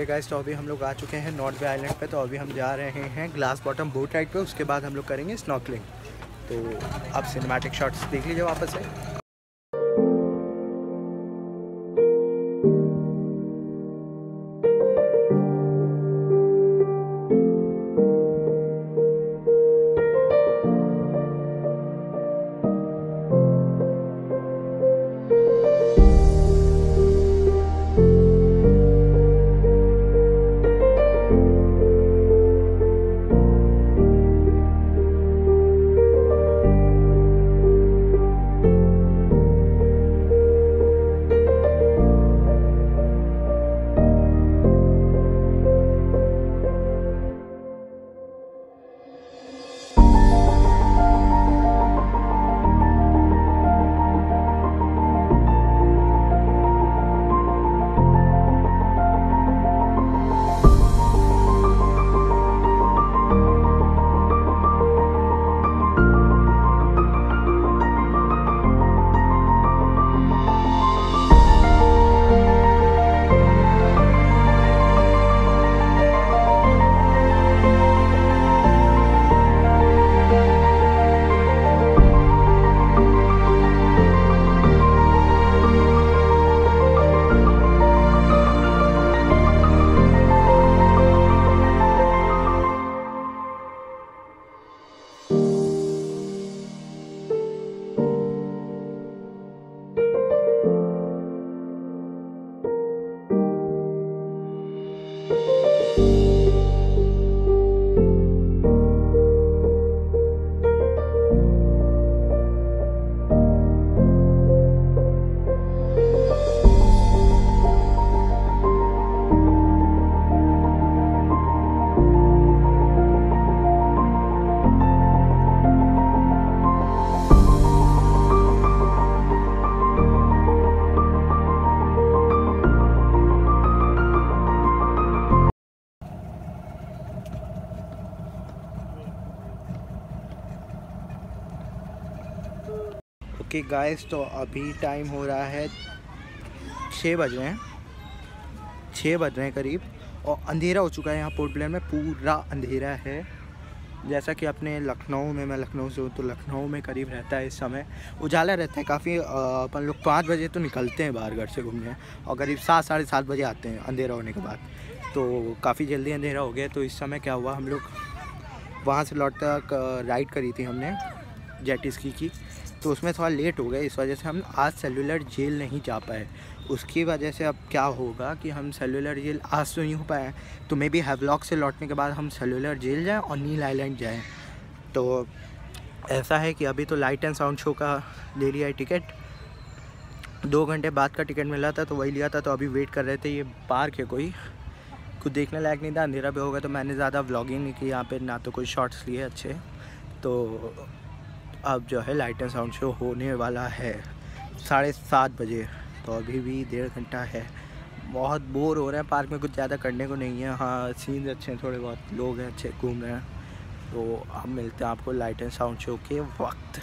Okay guys तो अभी हम लोग आ चुके हैं नॉर्थ बे आइलैंड पे तो अभी हम जा रहे हैं ग्लास बॉटम बोट राइड पे, उसके बाद हम लोग करेंगे स्नॉकलिंग तो आप सिनेमैटिक शॉट्स देख लीजिए वापस से। ओके गाइस तो अभी टाइम हो रहा है छः बज रहे हैं। छः बज रहे हैं करीब और अंधेरा हो चुका है यहाँ पोर्ट ब्लेयर में, पूरा अंधेरा है। जैसा कि अपने लखनऊ में, मैं लखनऊ से हूँ तो लखनऊ में करीब रहता है इस समय। उजाला रहता है काफ़ी अपन लोग पाँच बजे तो निकलते हैं बाहर घर से घूमने और करीब सात, साढ़े सात बजे आते हैं अंधेरा होने के बाद। तो काफ़ी जल्दी अंधेरा हो गया तो इस समय क्या हुआ, हम लोग वहाँ से लौट तक राइड करी थी हमने जेट स्की की। तो उसमें थोड़ा लेट हो गया, इस वजह से हम आज सेलुलर जेल नहीं जा पाए। उसकी वजह से अब क्या होगा कि हम सेलुलर जेल आज तो नहीं हो पाए तो मे बी हैवलॉक से लौटने के बाद हम सेलुलर जेल जाएँ और नील आइलैंड जाएँ। तो ऐसा है कि अभी तो लाइट एंड साउंड शो का ले लिया है टिकट दो घंटे बाद का टिकट मिला था तो वही लिया था तो अभी वेट कर रहे थे, ये पार्क है कोई। कुछ देखने लायक नहीं था, अंधेरा भी होगा तो मैंने ज़्यादा व्लॉगिंग नहीं की, यहाँ पे ना तो कोई शॉर्ट्स लिए अच्छे। तो अब जो है लाइट एंड साउंड शो होने वाला है। साढ़े सात बजे तो अभी भी डेढ़ घंटा है। बहुत बोर हो रहे हैं, पार्क में कुछ ज़्यादा करने को नहीं है। हाँ सीन अच्छे हैं, थोड़े बहुत लोग हैं, अच्छे घूम रहे हैं। तो अब मिलते हैं आपको लाइट एंड साउंड शो के वक्त।